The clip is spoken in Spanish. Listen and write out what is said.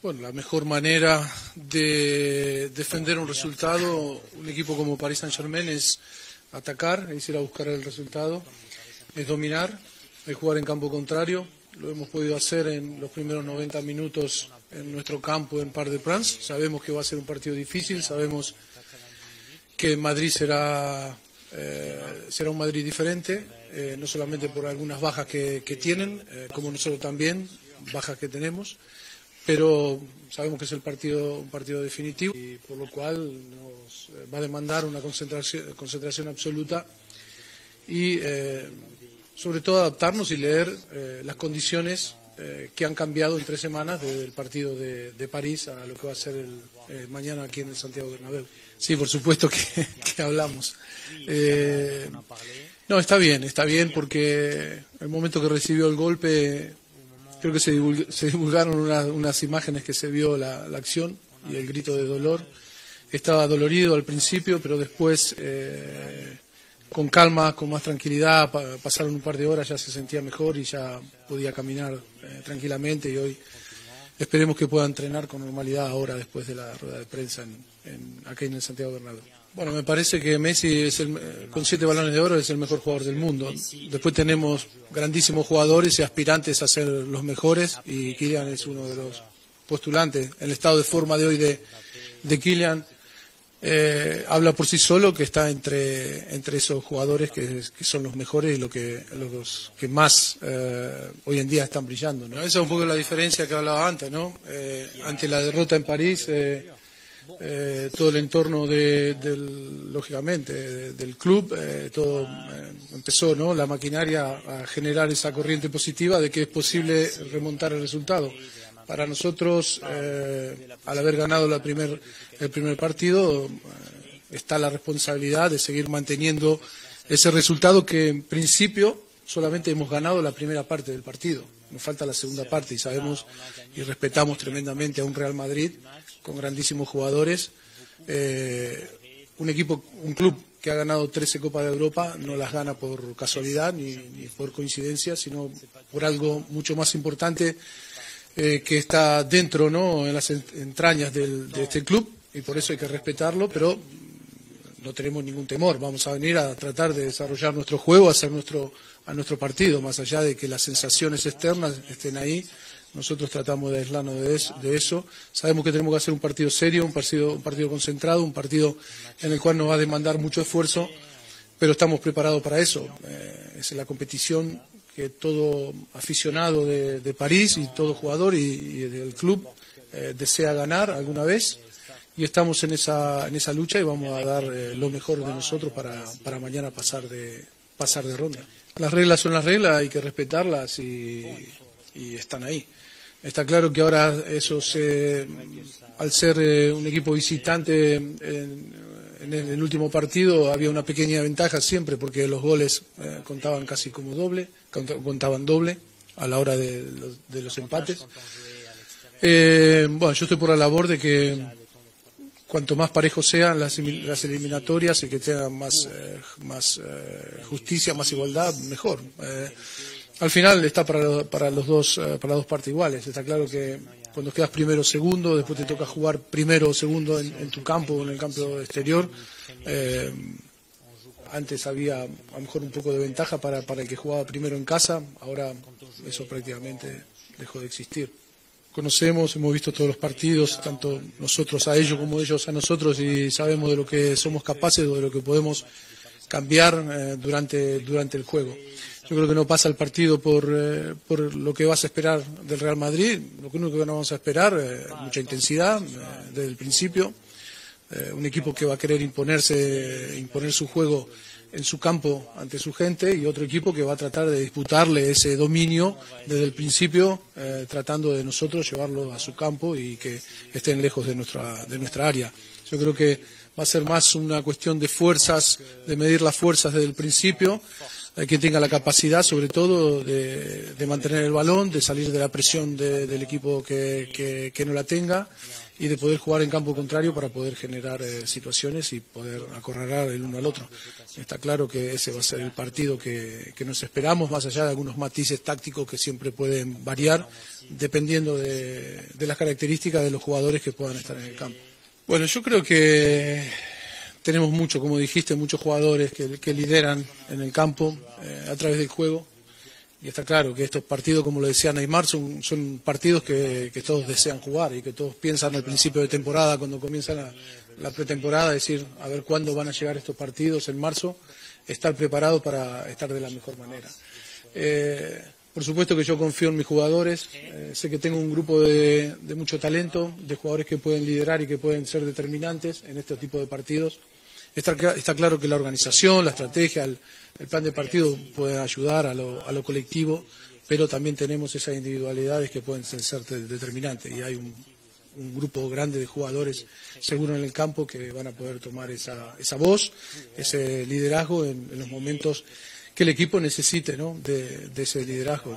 Bueno, la mejor manera de defender un resultado, un equipo como Paris Saint-Germain, es atacar, es ir a buscar el resultado, es dominar, es jugar en campo contrario. Lo hemos podido hacer en los primeros 90 minutos en nuestro campo en Par de France. Sabemos que va a ser un partido difícil, sabemos que Madrid será, eh, será un Madrid diferente, eh, no solamente por algunas bajas que, que tienen, eh, como nosotros también, bajas que tenemos pero sabemos que es el partido, un partido definitivo y por lo cual nos eh, va a demandar una concentración, concentración absoluta y eh, sobre todo adaptarnos y leer eh, las condiciones eh, que han cambiado en tres semanas desde el partido de, de París a lo que va a ser el, mañana aquí en el Santiago Bernabéu. Sí, por supuesto que, hablamos. No, está bien, está bien porque el momento que recibió el golpe Creo que se, se divulgaron una, unas imágenes que se vio la, acción y el grito de dolor. Estaba dolorido al principio, pero después, eh, con calma, con más tranquilidad, pa pasaron un par de horas, ya se sentía mejor y ya podía caminar eh, tranquilamente. Y hoy esperemos que pueda entrenar con normalidad ahora, después de la rueda de prensa en, aquí en el Santiago Bernabéu. Bueno, me parece que Messi es el, con siete balones de oro es el mejor jugador del mundo. Después tenemos grandísimos jugadores y aspirantes a ser los mejores y Kylian es uno de los postulantes. El estado de forma de hoy de, de Kylian eh, habla por sí solo que está entre, entre esos jugadores que, son los mejores y lo que, los que más eh, hoy en día están brillando. ¿no? Esa es un poco la diferencia que hablaba antes, ¿no? Eh, ante la derrota en París. Eh, todo el entorno de, del, lógicamente de, del club, eh, todo eh, empezó ¿no? la maquinaria a generar esa corriente positiva de que es posible remontar el resultado. Para nosotros, eh, al haber ganado primer, el primer partido, está la responsabilidad de seguir manteniendo ese resultado que en principio solamente hemos ganado la primera parte del partido. Nos falta la segunda parte y sabemos y respetamos tremendamente a un Real Madrid con grandísimos jugadores. Eh, un equipo, un club que ha ganado 13 Copas de Europa no las gana por casualidad ni, por coincidencia, sino por algo mucho más importante eh, que está dentro, ¿no? en las entrañas del, de este club y por eso hay que respetarlo, pero no tenemos ningún temor. Vamos a venir a tratar de desarrollar nuestro juego, a hacer nuestro, a nuestro partido, más allá de que las sensaciones externas estén ahí. Nosotros tratamos de aislarnos de eso, de eso. Sabemos que tenemos que hacer un partido serio, un partido, concentrado, un partido en el cual nos va a demandar mucho esfuerzo, pero estamos preparados para eso. Eh, es la competición que todo aficionado de, París y todo jugador y, y del club eh, desea ganar alguna vez y estamos en esa, en esa lucha y vamos a dar eh, lo mejor de nosotros para, para mañana pasar de, pasar de ronda. Las reglas son las reglas, hay que respetarlas y, y están ahí. Está claro que ahora eso se, al ser eh, un equipo visitante en, el último partido había una pequeña ventaja siempre porque los goles eh, contaban casi como doble, contaban doble a la hora de los, de los empates. Eh, bueno, yo estoy por la labor de que cuanto más parejos sean las, las eliminatorias y que tengan más, eh, más eh, justicia, más igualdad, mejor. Eh, al final está para, para los dos para dos partes iguales. Está claro que cuando quedas primero o segundo, después te toca jugar primero o segundo en, tu campo o en el campo exterior. Antes había a lo mejor un poco de ventaja para el que jugaba primero en casa, ahora eso prácticamente dejó de existir. Conocemos, hemos visto todos los partidos, tanto nosotros a ellos como ellos a nosotros, y sabemos de lo que somos capaces o de lo que podemos cambiar eh, durante, durante el juego. Yo creo que no pasa el partido por, eh, por lo que vas a esperar del Real Madrid. Lo único que vamos a esperar, eh, mucha intensidad eh, desde el principio. Un equipo que va a querer imponerse, imponer su juego en su campo ante su gente y otro equipo que va a tratar de disputarle ese dominio desde el principio, eh, tratando de nosotros llevarlo a su campo y que estén lejos de nuestra, de nuestra área. Yo creo que va a ser más una cuestión de fuerzas, de medir las fuerzas desde el principio. Hay quien tenga la capacidad, sobre todo, de, mantener el balón, de salir de la presión del equipo que, no la tenga y de poder jugar en campo contrario para poder generar eh, situaciones y poder acorralar el uno al otro. Está claro que ese va a ser el partido que, nos esperamos, más allá de algunos matices tácticos que siempre pueden variar, dependiendo de las características de los jugadores que puedan estar en el campo. Bueno, yo creo que tenemos mucho, como dijiste, muchos jugadores que, lideran en el campo eh, a través del juego. Y está claro que estos partidos, como lo decía Neymar, son, son partidos que, todos desean jugar y que todos piensan al principio de temporada, cuando comienza la, pretemporada, decir, a ver cuándo van a llegar estos partidos en marzo, estar preparado para estar de la mejor manera. Eh, por supuesto que yo confío en mis jugadores, eh, sé que tengo un grupo de, de, mucho talento, de jugadores que pueden liderar y que pueden ser determinantes en este tipo de partidos. Está, claro que la organización, la estrategia, el, plan de partido pueden ayudar a lo, colectivo, pero también tenemos esas individualidades que pueden ser determinantes y hay un, grupo grande de jugadores seguro en el campo que van a poder tomar esa, voz, ese liderazgo en, los momentos que el equipo necesite de, ese liderazgo.